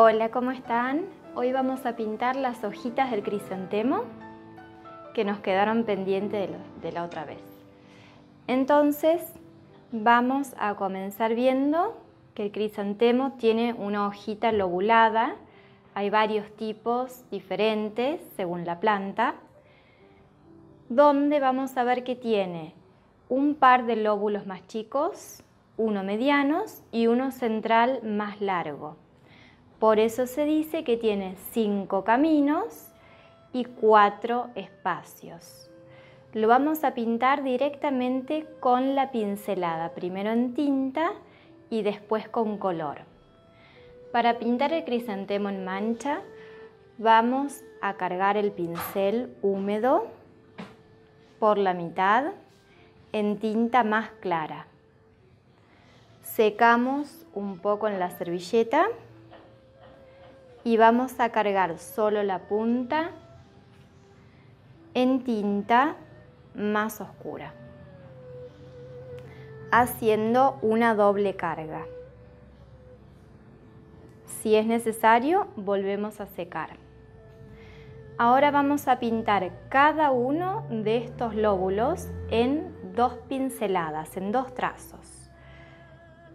Hola, ¿cómo están? Hoy vamos a pintar las hojitas del crisantemo que nos quedaron pendientes de, la otra vez. Entonces, vamos a comenzar viendo que el crisantemo tiene una hojita lobulada. Hay varios tipos diferentes según la planta, donde vamos a ver que tiene un par de lóbulos más chicos, uno medianos y uno central más largo. Por eso se dice que tiene cinco caminos y cuatro espacios. Lo vamos a pintar directamente con la pincelada, primero en tinta y después con color. Para pintar el crisantemo en mancha, vamos a cargar el pincel húmedo por la mitad en tinta más clara. Secamos un poco en la servilleta y vamos a cargar solo la punta en tinta más oscura, haciendo una doble carga. Si es necesario, volvemos a secar. Ahora vamos a pintar cada uno de estos lóbulos en dos pinceladas, en dos trazos.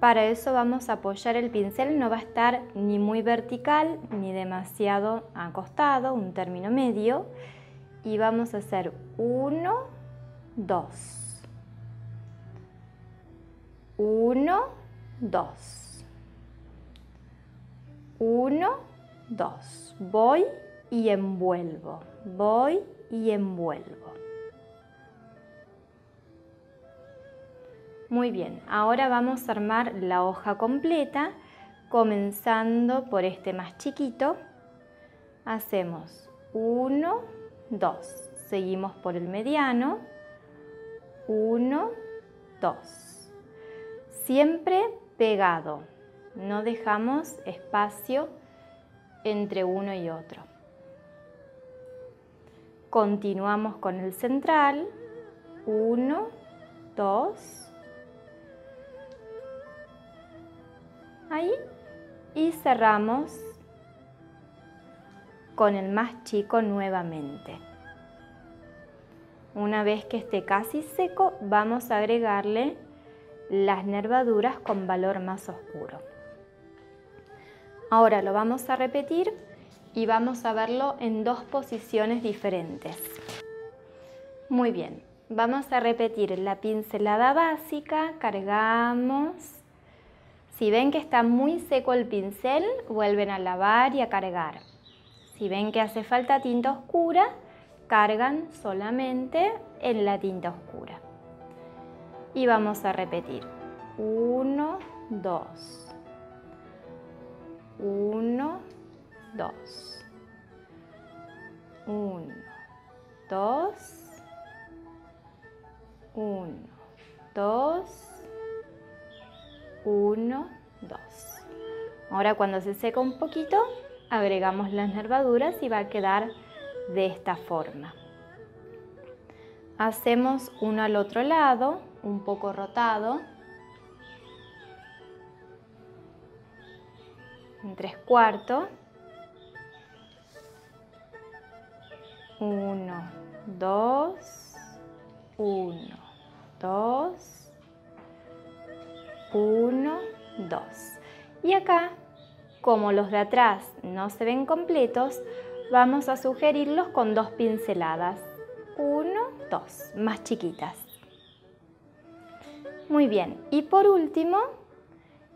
Para eso vamos a apoyar el pincel, no va a estar ni muy vertical ni demasiado acostado, un término medio. Y vamos a hacer uno, dos. Uno, dos. Uno, dos. Voy y envuelvo. Voy y envuelvo. Muy bien, ahora vamos a armar la hoja completa, comenzando por este más chiquito. Hacemos 1, 2, seguimos por el mediano, 1, 2. Siempre pegado, no dejamos espacio entre uno y otro. Continuamos con el central, 1, 2, y cerramos con el más chico nuevamente. Una vez que esté casi seco, vamos a agregarle las nervaduras con valor más oscuro. Ahora lo vamos a repetir y vamos a verlo en dos posiciones diferentes. Muy bien, vamos a repetir la pincelada básica, cargamos, si ven que está muy seco el pincel, vuelven a lavar y a cargar. Si ven que hace falta tinta oscura, cargan solamente en la tinta oscura. Y vamos a repetir. 1, 2. 1, 2. 1, 2. 1, 2. 1, 2. Ahora cuando se seca un poquito, agregamos las nervaduras y va a quedar de esta forma. Hacemos uno al otro lado, un poco rotado. En tres cuartos. 1, 2, 1, 2, 1, 2. Y acá, como los de atrás no se ven completos, vamos a sugerirlos con dos pinceladas. 1, 2, más chiquitas. Muy bien, y por último,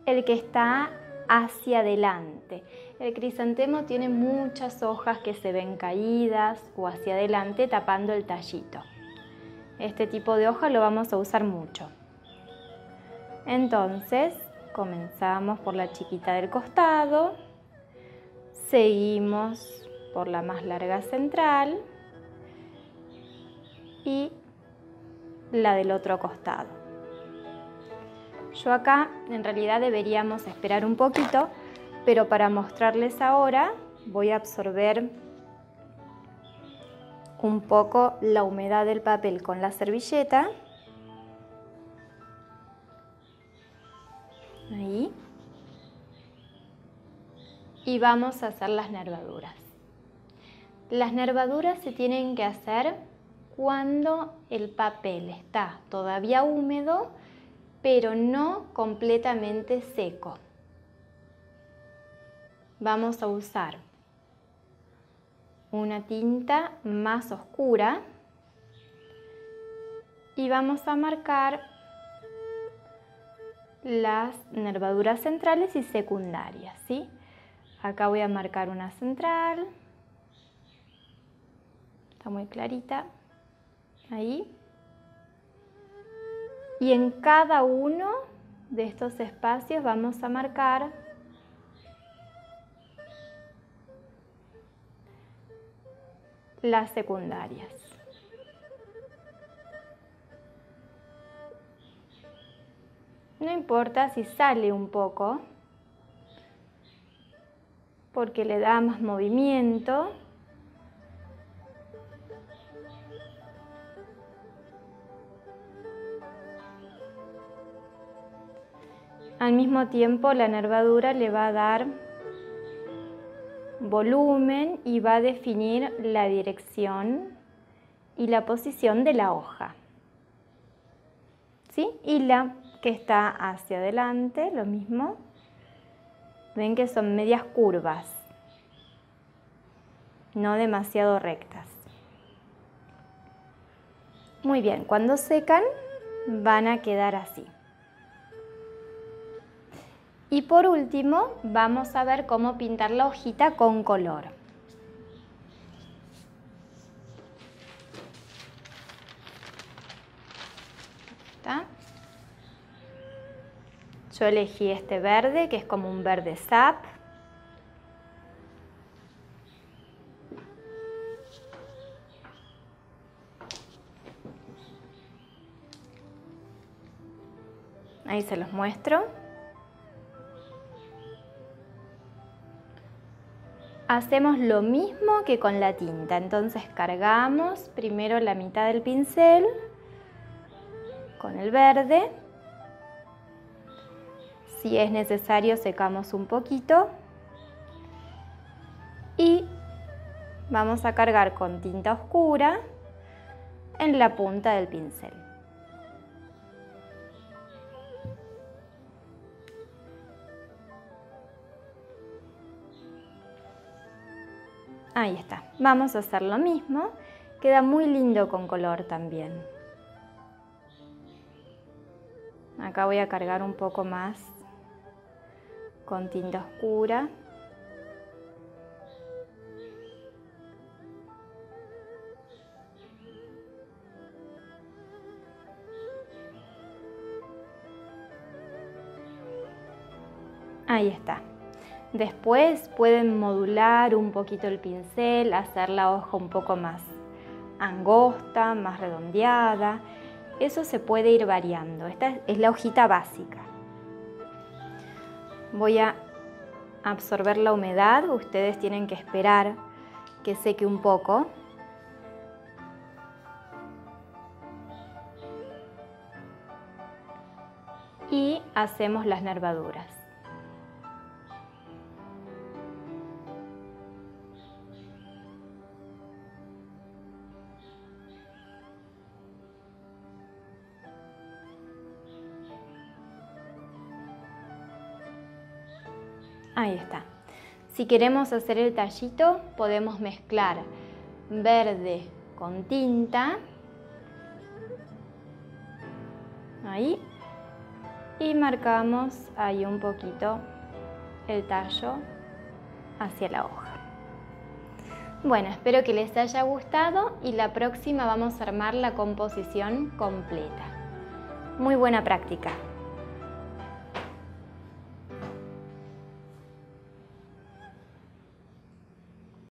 el que está hacia adelante. El crisantemo tiene muchas hojas que se ven caídas o hacia adelante tapando el tallito. Este tipo de hoja lo vamos a usar mucho. Entonces, comenzamos por la chiquita del costado, seguimos por la más larga central. Y la del otro costado. Yo acá en realidad deberíamos esperar un poquito, pero para mostrarles ahora voy a absorber un poco la humedad del papel con la servilleta y vamos a hacer las nervaduras. Las nervaduras se tienen que hacer cuando el papel está todavía húmedo, pero no completamente seco. Vamos a usar una tinta más oscura y vamos a marcar las nervaduras centrales y secundarias, ¿sí? Acá voy a marcar una central, está muy clarita, ahí. Y en cada uno de estos espacios vamos a marcar las secundarias. No importa si sale un poco, porque le da más movimiento. Al mismo tiempo la nervadura le va a dar volumen y va a definir la dirección y la posición de la hoja. ¿Sí? Y la está hacia adelante, lo mismo. Ven que son medias curvas, no demasiado rectas. Muy bien, cuando secan van a quedar así. Y por último, vamos a ver cómo pintar la hojita con color. Yo elegí este verde, que es como un verde sap. Ahí se los muestro. Hacemos lo mismo que con la tinta, entonces cargamos primero la mitad del pincel con el verde si es necesario secamos un poquito y vamos a cargar con tinta oscura en la punta del pincel. Ahí está. Vamos a hacer lo mismo. Queda muy lindo con color también. Acá voy a cargar un poco más con tinta oscura. Ahí está. Después pueden modular un poquito el pincel, hacer la hoja un poco más angosta, más redondeada. Eso se puede ir variando. Esta es la hojita básica voy a absorber la humedad, ustedes tienen que esperar que seque un poco. Y hacemos las nervaduras. Ahí está. Si queremos hacer el tallito, podemos mezclar verde con tinta. Ahí. Y marcamos ahí un poquito el tallo hacia la hoja. Bueno, espero que les haya gustado y la próxima vamos a armar la composición completa. Muy buena práctica.